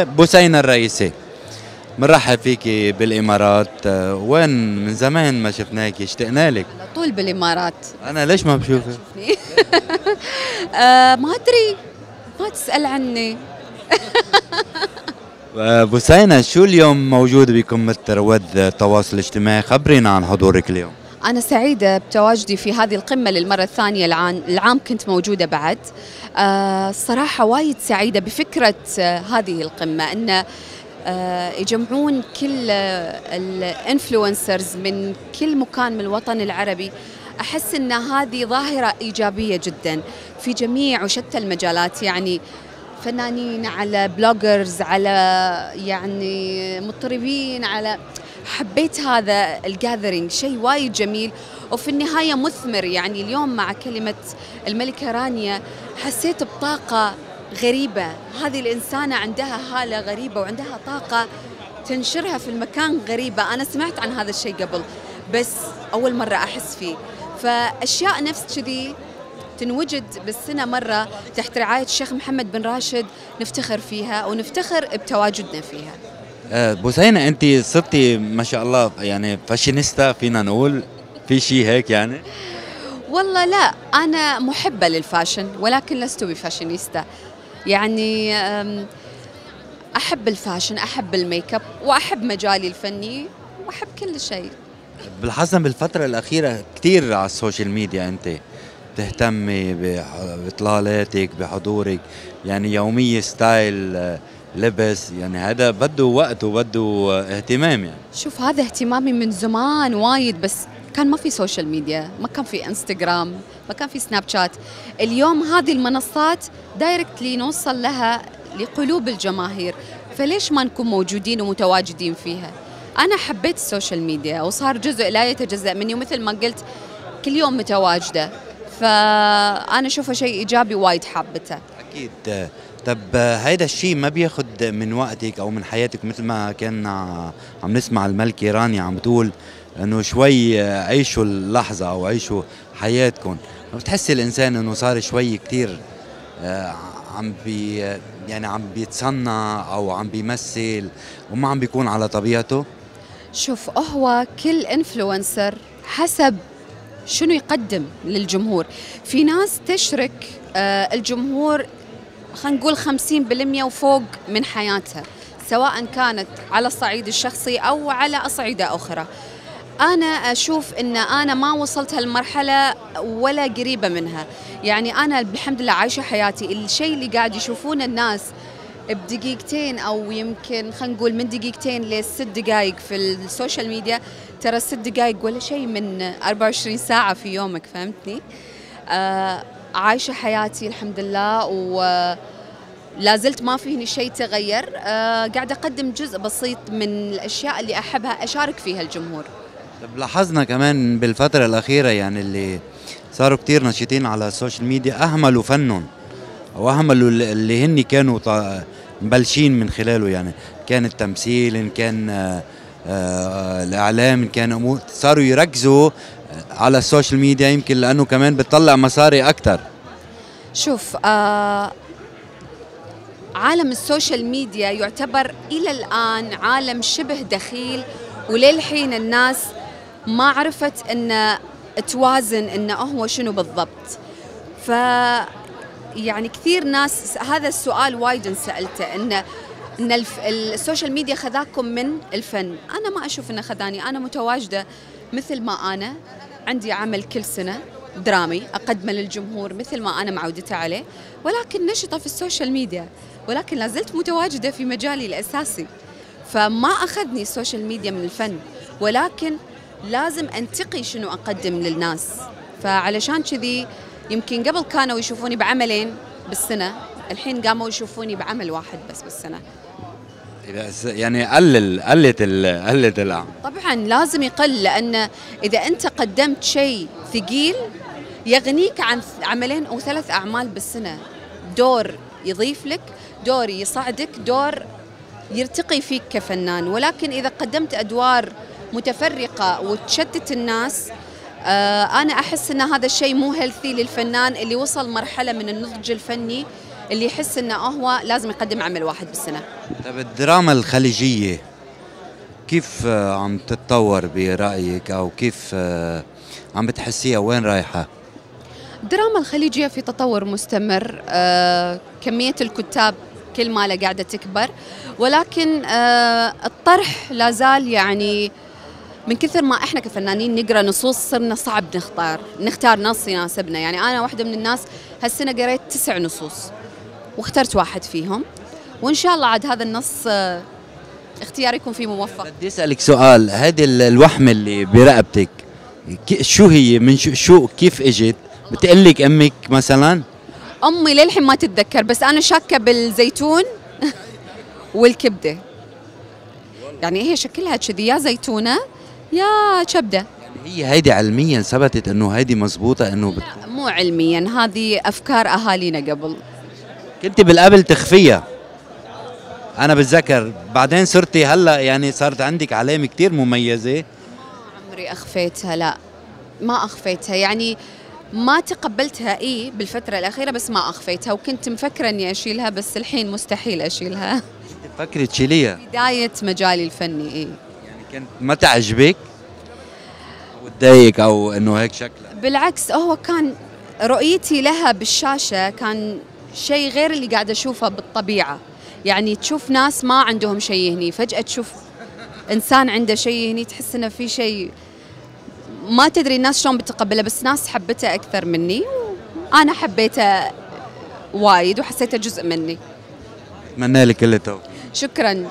بوسينة الرئيسي مرحب فيكي بالإمارات. وين من زمان ما شفناكي اشتقنا لك. على طول بالإمارات. أنا ليش ما بشوفك؟ آه ما أدري. ما تسأل عني. آه، بوسينة شو اليوم موجود بكم مثل رواد التواصل الاجتماعي خبرينا عن حضورك اليوم. أنا سعيدة بتواجدي في هذه القمة للمرة الثانية العام, العام كنت موجودة بعد. آه الصراحة وايد سعيدة بفكرة آه هذه القمة أن آه يجمعون كل ال influencers من كل مكان من الوطن العربي. أحس أن هذه ظاهرة إيجابية جدا في جميع وشتى المجالات. يعني فنانين على bloggers على يعني مطربين على حبيت هذا ال gathering شيء وايد جميل. وفي النهاية مثمر. يعني اليوم مع كلمة الملكة رانيا حسيت بطاقة غريبة. هذه الإنسانة عندها هالة غريبة وعندها طاقة تنشرها في المكان غريبة. أنا سمعت عن هذا الشيء قبل بس أول مرة أحس فيه. فأشياء نفس كذي تنوجد بالسنة مرة تحت رعاية الشيخ محمد بن راشد. نفتخر فيها ونفتخر بتواجدنا فيها. بوسينة انت صرتي ما شاء الله يعني فاشينيستا فينا نقول في شيء هيك يعني؟ والله لا أنا محبة لل fashion ولكن لست بفاشينيستا. يعني أحب ال fashion أحب الميك أب وأحب مجالي الفني وأحب كل شيء. بالحسن بالفترة الأخيرة كثير على ال social media أنت. تهتمي بإطلالاتك بحضورك. يعني يومية style آه، لبس يعني هذا بده وقت وبده اهتمام يعني. شوف هذا اهتمامي من زمان وايد بس كان ما في social media ما كان في انستغرام ما كان في سناب شات اليوم هذه المنصات directly نوصل لها لقلوب الجماهير. فليش ما نكون موجودين ومتواجدين فيها؟ أنا حبيت ال social media وصار جزء لا يتجزأ مني ومثل ما قلت كل يوم متواجدة. فأنا أشوفه شيء إيجابي وايد حابته. أكيد. آه، طب هيدا الشيء ما بياخد من وقتك أو من حياتك مثل ما كنا عم نسمع الملكة رانيا عم تقول إنه شوي عيشوا اللحظة أو عيشوا حياتكم. ما بتحسي الإنسان إنه صار شوي كتير آه، عم بي يعني عم بيتصنع أو عم بيمثل وما عم بيكون على طبيعته؟ شوف هو كل انفلونسر حسب شنو يقدم للجمهور. في ناس تشرك آه، الجمهور خلينا نقول 50% وفوق من حياتها سواء كانت على الصعيد الشخصي أو على اصعده أخرى. أنا أشوف إن أنا ما وصلت هالمرحلة ولا قريبة منها. يعني أنا الحمد لله عايشة حياتي. الشيء اللي قاعد يشوفونه الناس بدقيقتين أو يمكن خلينا نقول من دقيقتين لست دقائق في ال social media ترى ست دقائق ولا شيء من 24 ساعة في يومك فهمتني؟ آه عايشة حياتي الحمد لله و لا زلت ما فيني شيء تغير. آه قاعدة أقدم جزء بسيط من الأشياء اللي أحبها أشارك فيها الجمهور. لاحظنا كمان بالفترة الأخيرة يعني اللي صاروا كتير نشيطين على ال social media أهملوا فنهم أو أهملوا اللي هن كانوا مبلشين من خلاله يعني. كان التمثيل إن كان آه، آه، الإعلام إن كان أمور صاروا يركزوا على ال social media يمكن لأنه كمان بتطلع مصاري أكتر. شوف آه عالم ال social media يعتبر إلى الآن عالم شبه دخيل وللحين الناس ما عرفت أن توازن أنه هو شنو بالضبط. ف يعني كثير ناس هذا السؤال وايد انسألته أن إن. ال social media خذاكم من الفن؟ أنا ما أشوف إنه خذاني أنا متواجدة مثل ما أنا. عندي عمل كل سنة درامي أقدمه للجمهور مثل ما أنا معودته عليه ولكن نشطة في ال social media ولكن لا زلت متواجدة في مجالي الأساسي. فما أخذني ال social media من الفن ولكن لازم أنتقي شنو أقدم للناس. فعلشان كذي يمكن قبل كانوا يشوفوني بعملين بالسنة الحين قاموا يشوفوني بعمل واحد بس س- يعني قلل قلت قلت الأعمال. طبعا لازم يقل لأن إذا أنت قدمت شيء ثقيل يغنيك عن عملين أو ثلاث أعمال بالسنة. دور يضيف لك دور يصعدك دور يرتقي فيك كفنان. ولكن إذا قدمت أدوار متفرقة وتشتت الناس آه أنا أحس إن هذا الشيء مو هيلثي للفنان اللي وصل مرحلة من النضج الفني. اللي يحس إنه هو لازم يقدم عمل واحد بالسنة. طب الدراما الخليجية كيف آه، عم تتطور برأيك؟ أو كيف آه، عم بتحسيها؟ وين رايحة؟ الدراما الخليجية في تطور مستمر آه، كمية الكتاب كل ما لا قاعدة تكبر. ولكن آه، الطرح لا زال يعني من كثر ما إحنا كفنانين نقرأ نصوص صرنا صعب نختار نختار نص يناسبنا. يعني أنا واحدة من الناس هالسنة قريت تسع نصوص. واخترت واحد فيهم. وإن شاء الله عاد هذا النص آه، اختياري يكون فيه موفق. بدي أسألك سؤال. هذه ال- الوحمة اللي برقبتك شو هي؟ من شو, شو كيف إجت؟ بتقلك أمك مثلا؟ أمي للحين ما تتذكر بس أنا شاكة بالزيتون والكبدة. يعني هي شكلها كذي يا زيتونة يا كبدة. هي هيدي علميا ثبتت إنه هيدي مزبوطة إنه بت... مو علميا هذه أفكار أهالينا قبل. كنت بالقبل تخفيها أنا بتذكر بعدين صرتي هلأ يعني صارت عندك علامة كتير مميزة. عمري أخفيتها لا ما أخفيتها. يعني ما تقبلتها إي بالفترة الأخيرة بس ما أخفيتها. وكنت مفكرة إني أشيلها بس الحين مستحيل أشيلها. فكري تشيليها. بداية مجالي الفني إي. يعني كانت ما تعجبك؟ أو تضايقك أو إنه هيك شكلها بالعكس هو كان رؤيتي لها بالشاشة كان شيء غير اللي قاعدة أشوفه بالطبيعة. يعني تشوف ناس ما عندهم شيء هني فجأة تشوف إنسان عنده شيء هني تحس إنه في شيء ما تدري الناس شلون بتقبله بس ناس حبته أكثر مني أنا حبيته وايد وحسيته جزء مني. أتمنى لك كل التوفيق شكرا.